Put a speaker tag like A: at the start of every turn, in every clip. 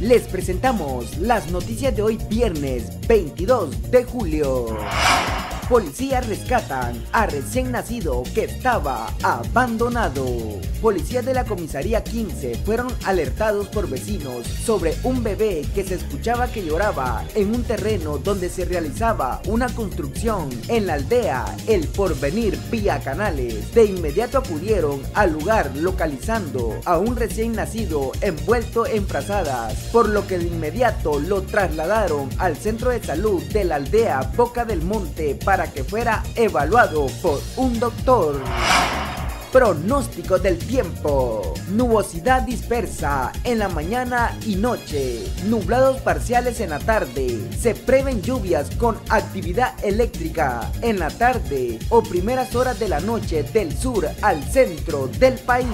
A: Les presentamos las noticias de hoy viernes 22 de julio. Policías rescatan a recién nacido que estaba abandonado. Policías de la comisaría 15 fueron alertados por vecinos sobre un bebé que se escuchaba que lloraba en un terreno donde se realizaba una construcción en la aldea El Porvenir vía Canales. De inmediato acudieron al lugar localizando a un recién nacido envuelto en frazadas, por lo que de inmediato lo trasladaron al centro de salud de la aldea Boca del Monte para para que fuera evaluado por un doctor. Pronóstico del tiempo. Nubosidad dispersa en la mañana y noche. Nublados parciales en la tarde. Se prevén lluvias con actividad eléctrica en la tarde o primeras horas de la noche del sur al centro del país.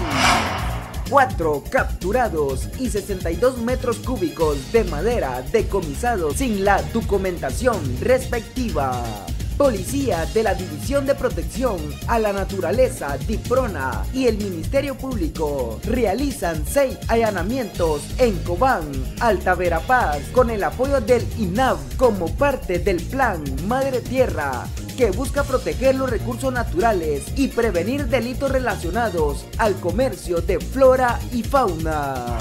A: 4 capturados y 62 metros cúbicos de madera decomisados sin la documentación respectiva. Policía de la División de Protección a la Naturaleza, DIPRONA y el Ministerio Público realizan seis allanamientos en Cobán, Alta Verapaz, con el apoyo del INAV como parte del Plan Madre Tierra que busca proteger los recursos naturales y prevenir delitos relacionados al comercio de flora y fauna.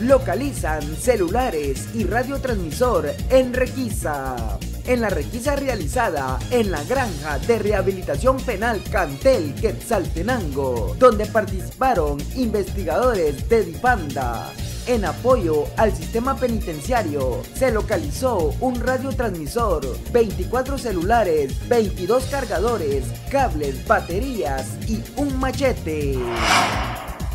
A: Localizan celulares y radiotransmisor en Requisa en la requisa realizada en la granja de rehabilitación penal Cantel Quetzaltenango, donde participaron investigadores de Dipanda. En apoyo al sistema penitenciario, se localizó un radiotransmisor, 24 celulares, 22 cargadores, cables, baterías y un machete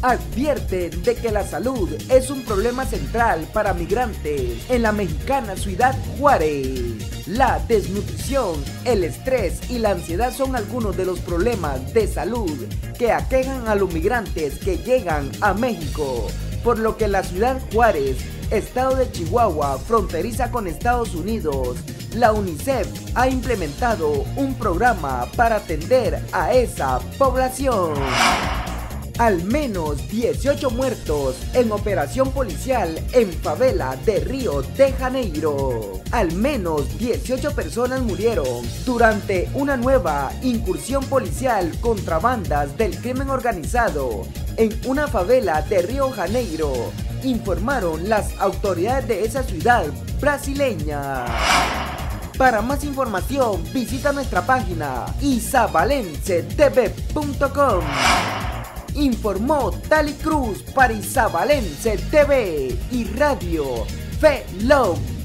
A: advierten de que la salud es un problema central para migrantes en la mexicana ciudad Juárez. La desnutrición, el estrés y la ansiedad son algunos de los problemas de salud que aquejan a los migrantes que llegan a México, por lo que la ciudad Juárez, estado de Chihuahua, fronteriza con Estados Unidos, la UNICEF ha implementado un programa para atender a esa población. Al menos 18 muertos en operación policial en favela de Río de Janeiro. Al menos 18 personas murieron durante una nueva incursión policial contra bandas del crimen organizado en una favela de Río Janeiro, informaron las autoridades de esa ciudad brasileña. Para más información, visita nuestra página isabalencetv.com informó Tali Cruz para Isabalense TV y Radio Fe Love